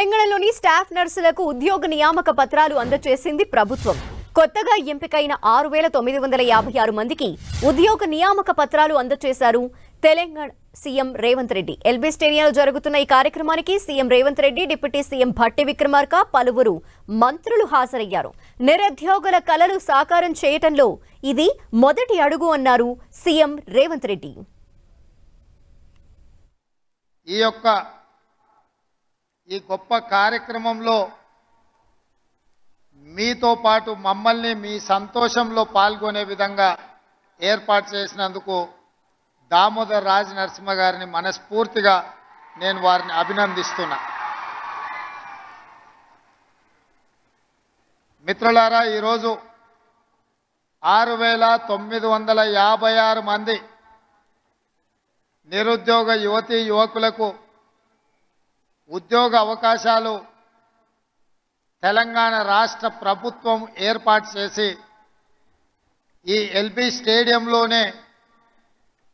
తెలంగాణలోని స్టాఫ్ నర్సులకు ఉద్యోగ నియామక పత్రాలు అందజేసింది ప్రభుత్వం. కొత్తగా ఎంపికైన ఆరు వేల తొమ్మిది వందల యాభై ఆరు మందికి ఉద్యోగ నియామక పత్రాలు అందజేశారు తెలంగాణ సీఎం రేవంత్ రెడ్డి. ఎల్బీ స్టేడియంలో జరుగుతున్న ఈ కార్యక్రమానికి CM Revanth Reddy deputy CM Bhatti Vikramarka పలువురు మంత్రులు హాజరయ్యారు. నిరుద్యోగుల కలలు సాకారం చేయటంలో ఇది మొదటి అడుగు అన్నారు సీఎం రేవంత్ రెడ్డి. ఈ యొక్క ఈ గొప్ప కార్యక్రమంలో మీతో పాటు మమ్మల్ని మీ సంతోషంలో పాల్గొనే విధంగా ఏర్పాటు చేసినందుకు దామోదర్ రాజ్ నరసింహ గారిని మనస్ఫూర్తిగా నేను వారిని అభినందిస్తున్నా. మిత్రులారా ఈరోజు ఆరు వేల తొమ్మిది వందల యాభై ఆరు మంది నిరుద్యోగ యువతీ యువకులకు ఉద్యోగ అవకాశాలు తెలంగాణ రాష్ట్ర ప్రభుత్వం ఏర్పాటు చేసి ఈ ఎల్బీ స్టేడియంలోనే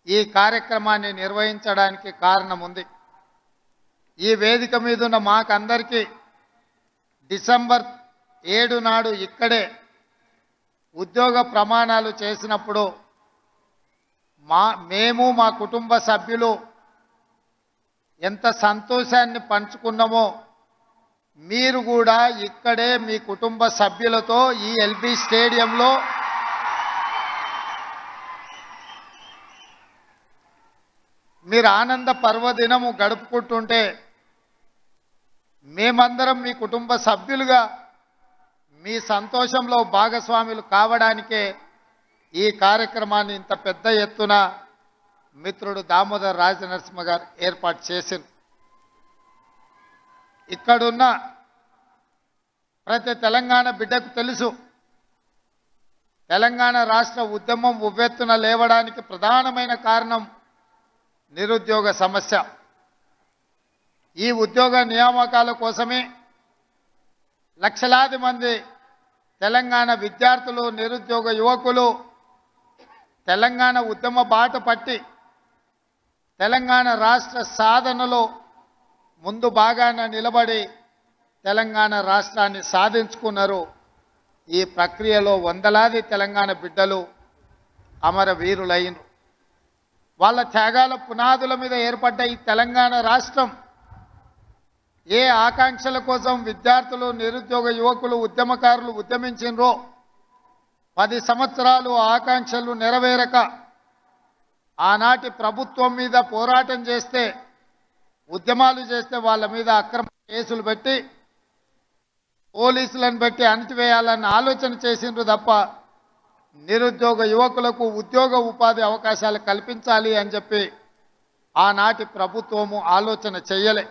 ఈ కార్యక్రమాన్ని నిర్వహించడానికి కారణం ఉంది ఈ వేదిక మీద ఉన్న మాకందరికీ డిసెంబర్ ఏడు నాడు ఇక్కడే ఉద్యోగ ప్రమాణాలు చేసినప్పుడు మా మేము మా కుటుంబ సభ్యులు ఎంత సంతోషాన్ని పంచుకున్నామో మీరు కూడా ఇక్కడే మీ కుటుంబ సభ్యులతో ఈ ఎల్బీ స్టేడియంలో మీరు ఆనంద పర్వదినము గడుపుకుంటుంటే మేమందరం మీ కుటుంబ సభ్యులుగా మీ సంతోషంలో భాగస్వాములు కావడానికే ఈ కార్యక్రమాన్ని ఇంత పెద్ద ఎత్తున మిత్రుడు దామోదర్ రాజనరసింహ గారు ఏర్పాటు చేసింది. ఇక్కడున్న ప్రతి తెలంగాణ బిడ్డకు తెలుసు. తెలంగాణ రాష్ట్ర ఉద్యమం ఉవ్వెత్తున లేవడానికి ప్రధానమైన కారణం నిరుద్యోగ సమస్య. ఈ ఉద్యోగ నియామకాల కోసమే లక్షలాది మంది తెలంగాణ విద్యార్థులు నిరుద్యోగ యువకులు తెలంగాణ ఉద్యమ బాట పట్టి తెలంగాణ రాష్ట్ర సాధనలో ముందు బాగాన నిలబడి తెలంగాణ రాష్ట్రాన్ని సాధించుకున్నారు. ఈ ప్రక్రియలో వందలాది తెలంగాణ బిడ్డలు అమరవీరులైనరు. వాళ్ళ త్యాగాల పునాదుల మీద ఏర్పడ్డ ఈ తెలంగాణ రాష్ట్రం ఏ ఆకాంక్షల కోసం విద్యార్థులు నిరుద్యోగ యువకులు ఉద్యమకారులు ఉద్యమించినరో పది సంవత్సరాలు ఆకాంక్షలు నెరవేరక ఆనాటి ప్రభుత్వం మీద పోరాటం చేస్తే ఉద్యమాలు చేస్తే వాళ్ళ మీద అక్రమ కేసులు పెట్టి పోలీసులను పెట్టి అణిచివేయాలన్న ఆలోచన చేసిండ్రు తప్ప నిరుద్యోగ యువకులకు ఉద్యోగ ఉపాధి అవకాశాలు కల్పించాలి అని చెప్పి ఆనాటి ప్రభుత్వము ఆలోచన చెయ్యలే.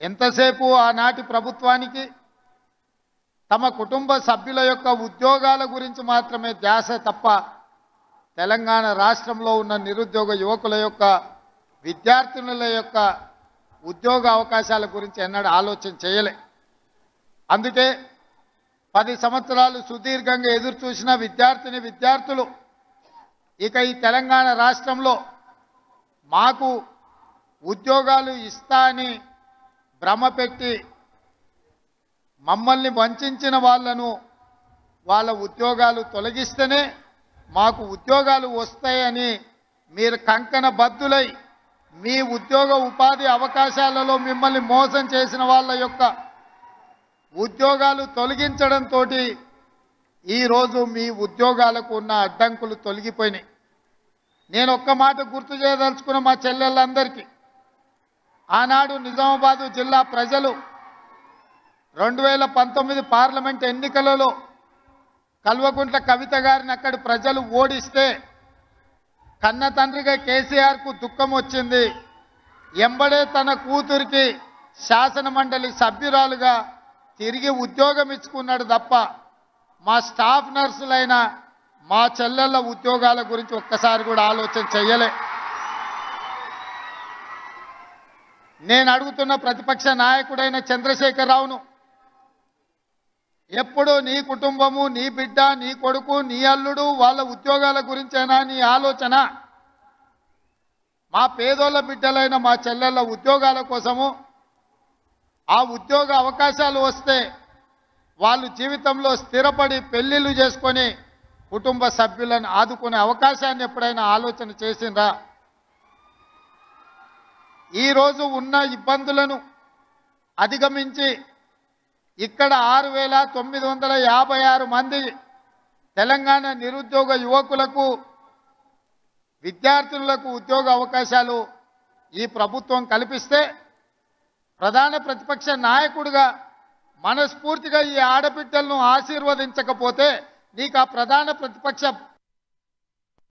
ఎంతసేపు ఆనాటి ప్రభుత్వానికి తమ కుటుంబ సభ్యుల యొక్క ఉద్యోగాల గురించి మాత్రమే ధ్యాస తప్ప తెలంగాణ రాష్ట్రంలో ఉన్న నిరుద్యోగ యువకుల యొక్క విద్యార్థినుల యొక్క ఉద్యోగ అవకాశాల గురించి ఎన్నడూ ఆలోచన చేయలే. అందుకే పది సంవత్సరాలు సుదీర్ఘంగా ఎదురు చూసిన విద్యార్థిని విద్యార్థులు ఇక ఈ తెలంగాణ రాష్ట్రంలో మాకు ఉద్యోగాలు ఇస్తా అని భ్రమ పెట్టి మమ్మల్ని వంచిన వాళ్ళను వాళ్ళ ఉద్యోగాలు తొలగిస్తేనే మాకు ఉద్యోగాలు వస్తాయని మీరు కంకణ బద్దులై మీ ఉద్యోగ ఉపాధి అవకాశాలలో మిమ్మల్ని మోసం చేసిన వాళ్ళ యొక్క ఉద్యోగాలు తొలగించడంతో ఈరోజు మీ ఉద్యోగాలకు ఉన్న అడ్డంకులు తొలగిపోయినాయి. నేను ఒక్క మాట గుర్తు చేయదలుచుకున్న మా చెల్లెళ్ళందరికీ ఆనాడు నిజామాబాదు జిల్లా ప్రజలు రెండు వేల పంతొమ్మిది పార్లమెంట్ ఎన్నికలలో కల్వకుంట్ల కవిత గారిని అక్కడి ప్రజలు ఓడిస్తే కన్న తండ్రిగా కేసీఆర్కు దుఃఖం వచ్చింది. ఎంబడే తన కూతురికి శాసన మండలి సభ్యురాలుగా తిరిగి ఉద్యోగం ఇచ్చుకున్నాడు తప్ప మా స్టాఫ్ నర్సులైన మా చెల్లెళ్ళ ఉద్యోగాల గురించి ఒక్కసారి కూడా ఆలోచన చేయలే నేను అడుగుతున్న ప్రతిపక్ష నాయకుడైన చంద్రశేఖరరావును ఎప్పుడు నీ కుటుంబము నీ బిడ్డ నీ కొడుకు నీ అల్లుడు వాళ్ళ ఉద్యోగాల గురించేనా నీ ఆలోచన. మా పేదోళ్ళ బిడ్డలైన మా చెల్లెళ్ళ ఉద్యోగాల కోసము ఆ ఉద్యోగ అవకాశాలు వస్తే వాళ్ళు జీవితంలో స్థిరపడి పెళ్ళిళ్ళు చేసుకొని కుటుంబ సభ్యులను ఆదుకునే అవకాశాన్ని ఎప్పుడైనా ఆలోచన చేసిందా ఈరోజు ఉన్న ఇబ్బందులను అధిగమించి ఇక్కడ ఆరు వేల తొమ్మిది వందల యాభై ఆరు మంది తెలంగాణ నిరుద్యోగ యువకులకు విద్యార్థులకు ఉద్యోగ అవకాశాలు ఈ ప్రభుత్వం కల్పిస్తే ప్రధాన ప్రతిపక్ష నాయకుడిగా మనస్ఫూర్తిగా ఈ ఆడబిడ్డలను ఆశీర్వదించకపోతే నీకు ఆ ప్రధాన ప్రతిపక్ష